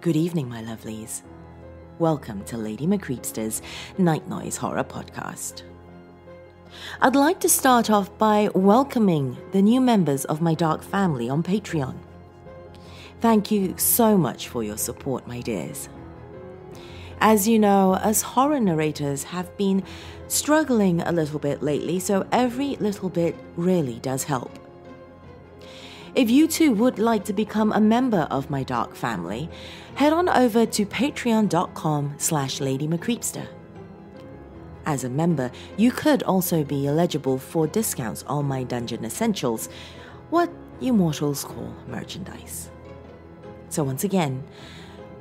Good evening, my lovelies. Welcome to Lady MCreepsta's Night Noise Horror Podcast. I'd like to start off by welcoming the new members of my dark family on Patreon. Thank you so much for your support, my dears. As you know, us horror narrators have been struggling a little bit lately, so every little bit really does help. If you too would like to become a member of my dark family, head on over to patreon.com slash ladymcreepsta. As a member, you could also be eligible for discounts on my Dungeon Essentials, what you mortals call merchandise. So once again,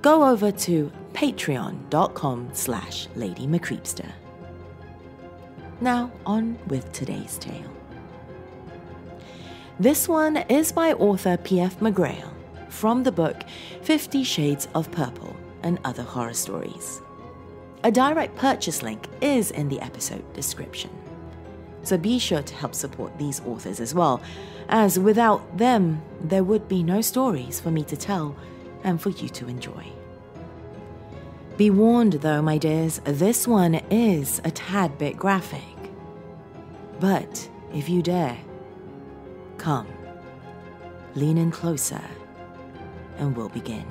go over to patreon.com slash ladymcreepsta. Now on with today's tale. This one is by author P.F. McGrail from the book Fifty Shades of Purple and Other Horror Stories. A direct purchase link is in the episode description. So be sure to help support these authors as well, as without them, there would be no stories for me to tell and for you to enjoy. Be warned though, my dears, this one is a tad bit graphic. But if you dare, Come, lean in closer, and we'll begin.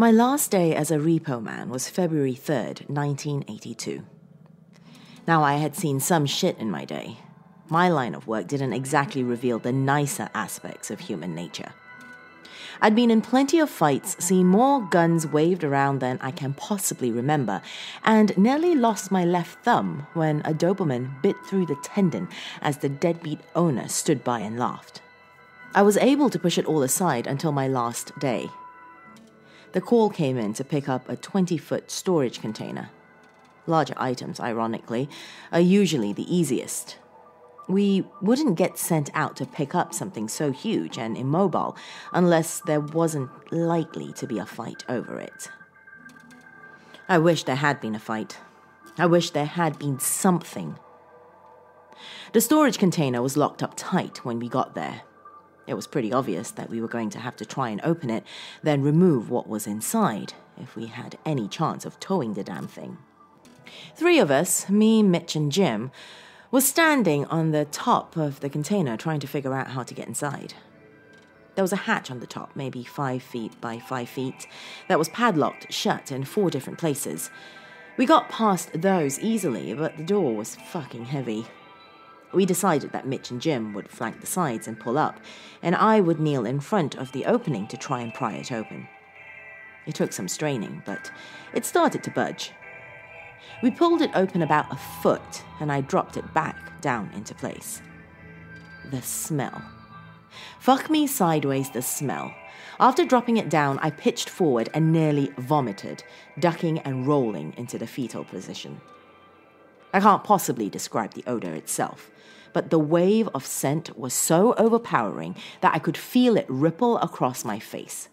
My last day as a repo man was February 3rd, 1982. Now, I had seen some shit in my day. My line of work didn't exactly reveal the nicer aspects of human nature. I'd been in plenty of fights, seen more guns waved around than I can possibly remember, and nearly lost my left thumb when a Doberman bit through the tendon as the deadbeat owner stood by and laughed. I was able to push it all aside until my last day. The call came in to pick up a 20 foot storage container. Larger items, ironically, are usually the easiest. We wouldn't get sent out to pick up something so huge and immobile unless there wasn't likely to be a fight over it. I wish there had been a fight. I wish there had been something. The storage container was locked up tight when we got there. It was pretty obvious that we were going to have to try and open it, then remove what was inside if we had any chance of towing the damn thing. Three of us, me, Mitch, and Jim, was standing on the top of the container trying to figure out how to get inside. There was a hatch on the top, maybe five feet by five feet, that was padlocked shut in four different places. We got past those easily, but the door was fucking heavy. We decided that Mitch and Jim would flank the sides and pull up, and I would kneel in front of the opening to try and pry it open. It took some straining, but it started to budge. We pulled it open about a foot, and I dropped it back down into place. The smell. Fuck me sideways, the smell. After dropping it down, I pitched forward and nearly vomited, ducking and rolling into the fetal position. I can't possibly describe the odor itself, but the wave of scent was so overpowering that I could feel it ripple across my face.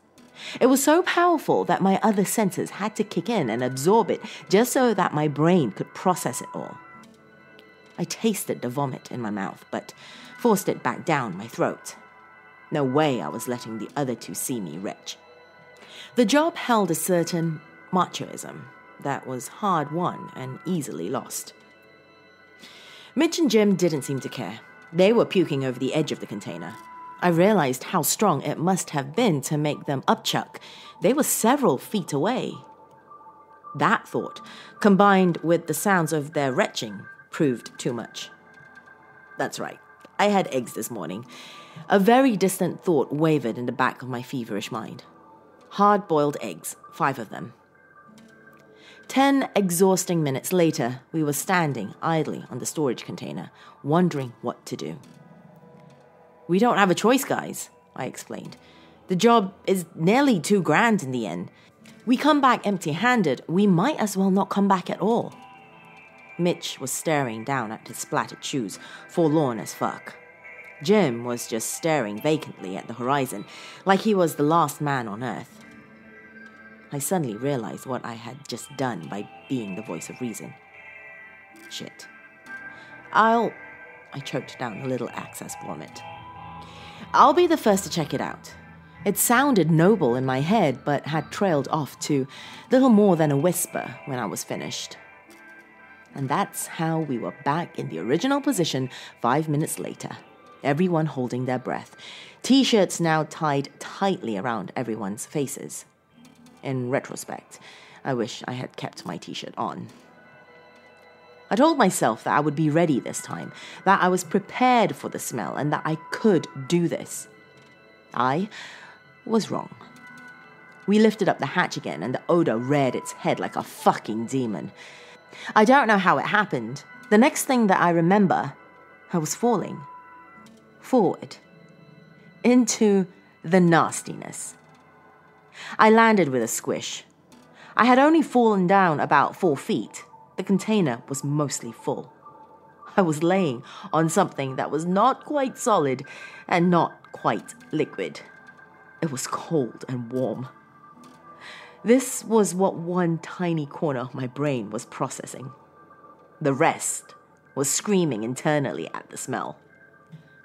It was so powerful that my other senses had to kick in and absorb it just so that my brain could process it all. I tasted the vomit in my mouth, but forced it back down my throat. No way I was letting the other two see me rich. The job held a certain machoism that was hard won and easily lost. Mitch and Jim didn't seem to care. They were puking over the edge of the container, I realized how strong it must have been to make them upchuck. They were several feet away. That thought, combined with the sounds of their retching, proved too much. That's right, I had eggs this morning. A very distant thought wavered in the back of my feverish mind. Hard boiled eggs, five of them. Ten exhausting minutes later, we were standing idly on the storage container, wondering what to do. We don't have a choice, guys, I explained. The job is nearly two grand in the end. We come back empty handed, we might as well not come back at all. Mitch was staring down at his splattered shoes, forlorn as fuck. Jim was just staring vacantly at the horizon, like he was the last man on earth. I suddenly realized what I had just done by being the voice of reason. shit. I'll. I choked down a little excess vomit. I'll be the first to check it out. It sounded noble in my head, but had trailed off to little more than a whisper when I was finished. And that's how we were back in the original position five minutes later, everyone holding their breath, t shirts now tied tightly around everyone's faces. In retrospect, I wish I had kept my t shirt on. I told myself that I would be ready this time, that I was prepared for the smell, and that I could do this. I was wrong. We lifted up the hatch again, and the odor reared its head like a fucking demon. I don't know how it happened. The next thing that I remember, I was falling forward into the nastiness. I landed with a squish. I had only fallen down about four feet. The container was mostly full. I was laying on something that was not quite solid and not quite liquid. It was cold and warm. This was what one tiny corner of my brain was processing. The rest was screaming internally at the smell.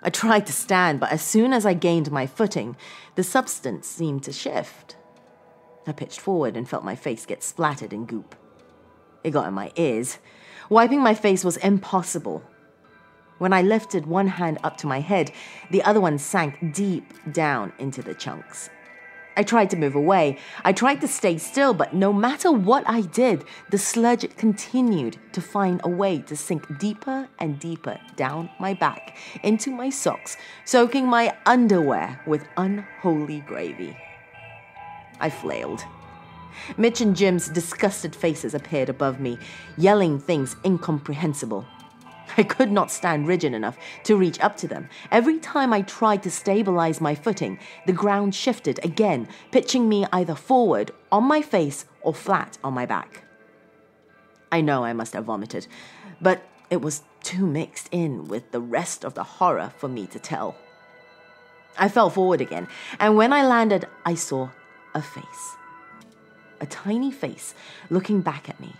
I tried to stand, but as soon as I gained my footing, the substance seemed to shift. I pitched forward and felt my face get splattered in goop. It got in my ears. Wiping my face was impossible. When I lifted one hand up to my head, the other one sank deep down into the chunks. I tried to move away. I tried to stay still, but no matter what I did, the sludge continued to find a way to sink deeper and deeper down my back, into my socks, soaking my underwear with unholy gravy. I flailed. Mitch and Jim's disgusted faces appeared above me, yelling things incomprehensible. I could not stand rigid enough to reach up to them. Every time I tried to stabilize my footing, the ground shifted again, pitching me either forward, on my face, or flat on my back. I know I must have vomited, but it was too mixed in with the rest of the horror for me to tell. I fell forward again, and when I landed, I saw a face. A tiny face looking back at me.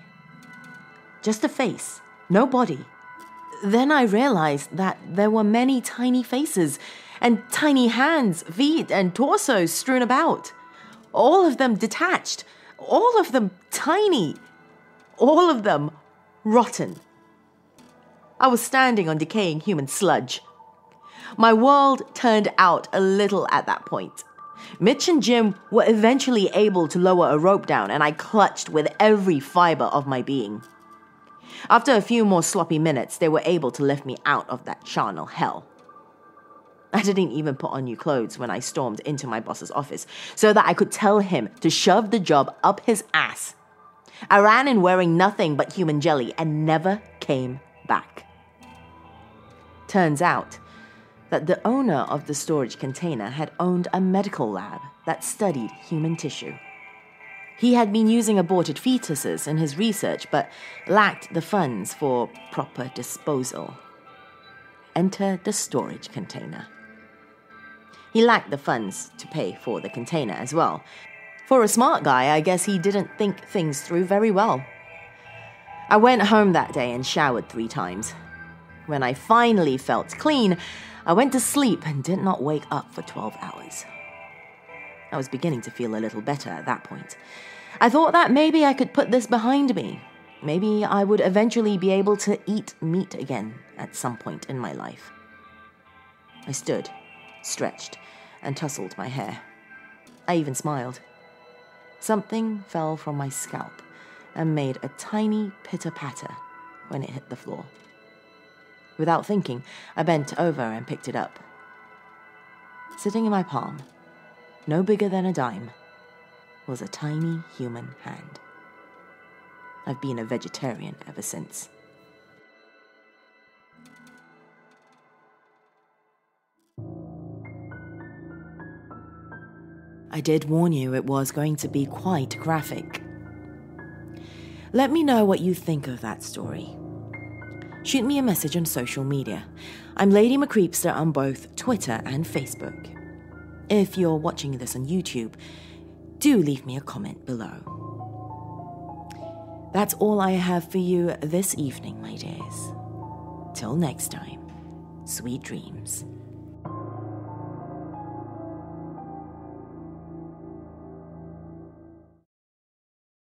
Just a face, no body, then I realized that there were many tiny faces and tiny hands, feet, and torsos strewn about. All of them detached, all of them tiny, all of them rotten. I was standing on decaying human sludge. My world turned out a little at that point. Mitch and Jim were eventually able to lower a rope down, and I clutched with every fiber of my being. After a few more sloppy minutes, they were able to lift me out of that charnel hell. I didn't even put on new clothes when I stormed into my boss's office so that I could tell him to shove the job up his ass. I ran in wearing nothing but human jelly and never came back. Turns out that the owner of the storage container had owned a medical lab that studied human tissue. He had been using aborted fetuses in his research, but lacked the funds for proper disposal. Enter the storage container. He lacked the funds to pay for the container as well. For a smart guy, I guess he didn't think things through very well. I went home that day and showered three times. When I finally felt clean, I went to sleep and did not wake up for 12 hours. I was beginning to feel a little better at that point. I thought that maybe I could put this behind me. Maybe I would eventually be able to eat meat again at some point in my life. I stood, stretched, and tousled my hair. I even smiled. Something fell from my scalp and made a tiny pitter patter when it hit the floor. Without thinking, I bent over and picked it up. Sitting in my palm, no bigger than a dime, was a tiny human hand. I've been a vegetarian ever since. I did warn you it was going to be quite graphic. Let me know what you think of that story. Shoot me a message on social media. I'm Lady MCreepsta on both Twitter and Facebook. If you're watching this on YouTube, do leave me a comment below. That's all I have for you this evening, my dears. Till next time, sweet dreams.